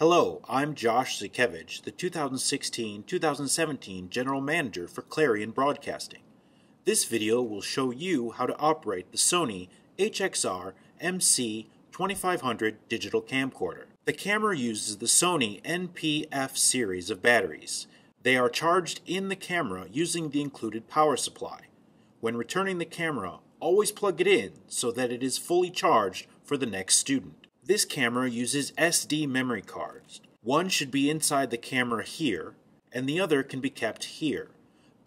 Hello, I'm Josh Zakevich, the 2016-2017 General Manager for Clarion Broadcasting. This video will show you how to operate the Sony HXR MC2500 digital camcorder. The camera uses the Sony NP-F series of batteries. They are charged in the camera using the included power supply. When returning the camera, always plug it in so that it is fully charged for the next student. This camera uses SD memory cards. One should be inside the camera here, and the other can be kept here.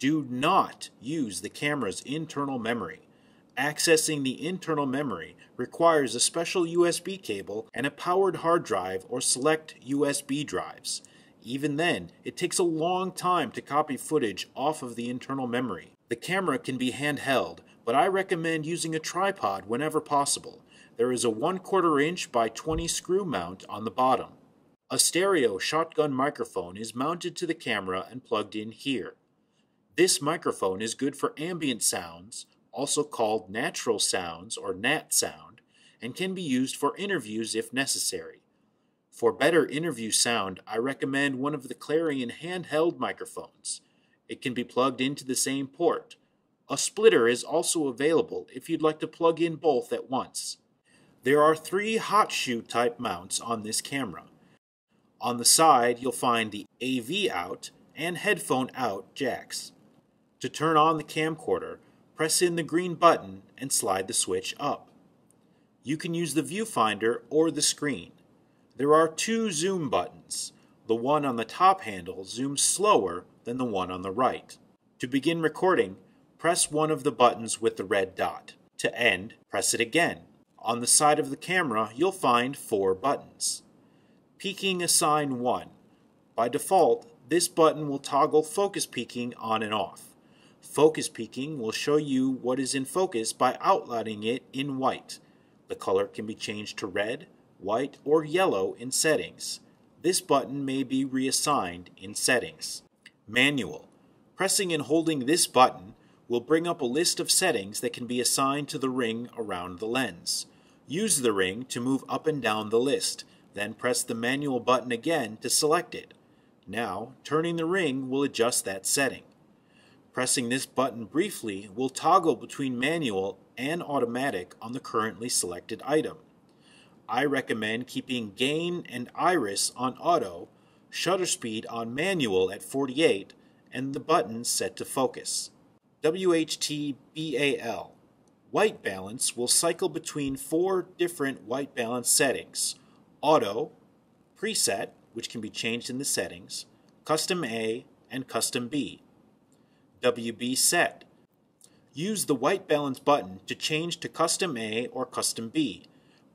Do not use the camera's internal memory. Accessing the internal memory requires a special USB cable and a powered hard drive or select USB drives. Even then, it takes a long time to copy footage off of the internal memory. The camera can be handheld, but I recommend using a tripod whenever possible. There is a 1 quarter inch by 20 screw mount on the bottom. A stereo shotgun microphone is mounted to the camera and plugged in here. This microphone is good for ambient sounds, also called natural sounds or nat sound, and can be used for interviews if necessary. For better interview sound, I recommend one of the Clarion handheld microphones. It can be plugged into the same port. A splitter is also available if you'd like to plug in both at once. There are three hot shoe type mounts on this camera. On the side, you'll find the AV out and headphone out jacks. To turn on the camcorder, press in the green button and slide the switch up. You can use the viewfinder or the screen. There are two zoom buttons. The one on the top handle zooms slower than the one on the right. To begin recording, press one of the buttons with the red dot. To end, press it again. On the side of the camera, you'll find four buttons. Peaking Assign 1. By default, this button will toggle focus peaking on and off. Focus peaking will show you what is in focus by outlining it in white. The color can be changed to red, white, or yellow in settings. This button may be reassigned in settings. Manual. Pressing and holding this button will bring up a list of settings that can be assigned to the ring around the lens. Use the ring to move up and down the list, then press the manual button again to select it. Now, turning the ring will adjust that setting. Pressing this button briefly will toggle between manual and automatic on the currently selected item. I recommend keeping gain and iris on auto, shutter speed on manual at 48, and the button set to focus. WHT-BAL white balance will cycle between four different white balance settings auto, preset, which can be changed in the settings, custom A, and custom B. WB set. Use the white balance button to change to custom A or custom B.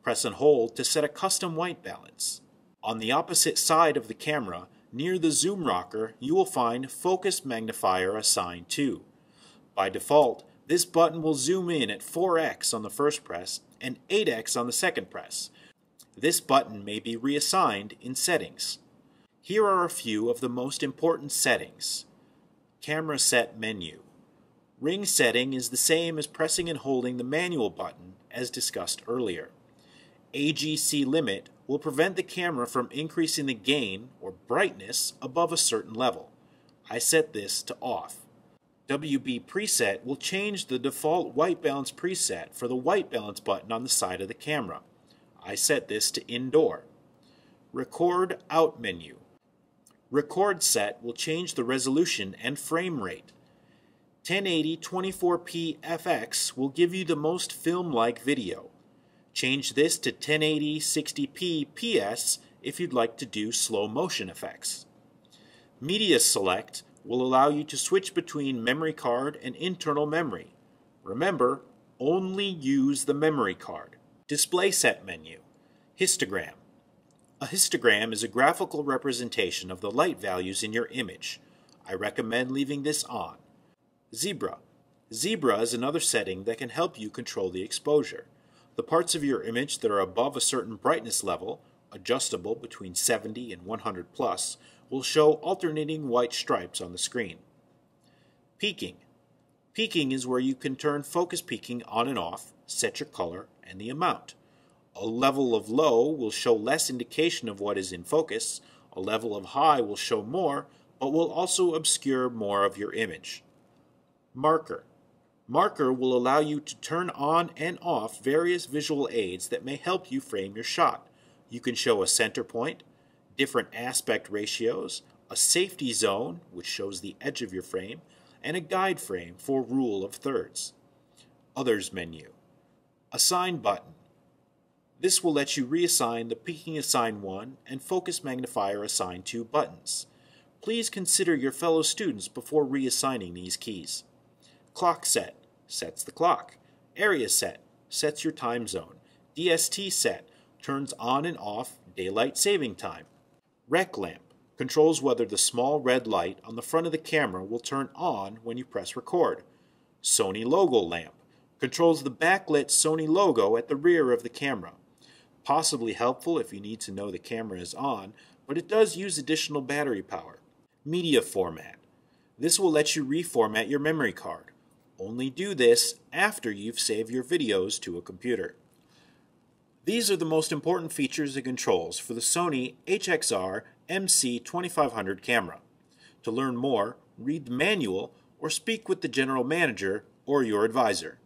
Press and hold to set a custom white balance. On the opposite side of the camera, near the zoom rocker, you will find focus magnifier assigned to. By default, this button will zoom in at 4x on the first press and 8x on the second press. This button may be reassigned in settings. Here are a few of the most important settings. Camera Set Menu. Ring setting is the same as pressing and holding the manual button as discussed earlier. AGC limit will prevent the camera from increasing the gain or brightness above a certain level. I set this to off. WB preset will change the default white balance preset for the white balance button on the side of the camera. I set this to indoor. Record out menu. Record set will change the resolution and frame rate. 1080 24p FX will give you the most film-like video. Change this to 1080 60p PS if you'd like to do slow motion effects. Media Select will allow you to switch between memory card and internal memory. Remember, only use the memory card. Display set menu. Histogram. A histogram is a graphical representation of the light values in your image. I recommend leaving this on. Zebra. Zebra is another setting that can help you control the exposure. The parts of your image that are above a certain brightness level, adjustable between 70 and 100 plus, will show alternating white stripes on the screen. Peaking. Peaking is where you can turn focus peaking on and off, set your color, and the amount. A level of low will show less indication of what is in focus, a level of high will show more, but will also obscure more of your image. Marker. Marker will allow you to turn on and off various visual aids that may help you frame your shot. You can show a center point, different aspect ratios, a safety zone, which shows the edge of your frame, and a guide frame for rule of thirds. Others menu. Assign button. This will let you reassign the peaking assign 1 and focus magnifier assign 2 buttons. Please consider your fellow students before reassigning these keys. Clock set sets the clock. Area set sets your time zone. DST set turns on and off daylight saving time. Rec lamp controls whether the small red light on the front of the camera will turn on when you press record. Sony logo lamp controls the backlit Sony logo at the rear of the camera possibly helpful if you need to know the camera is on, but it does use additional battery power. Media format. This will let you reformat your memory card. Only do this after you've saved your videos to a computer. These are the most important features and controls for the Sony HXR MC2500 camera. To learn more, read the manual or speak with the general manager or your advisor.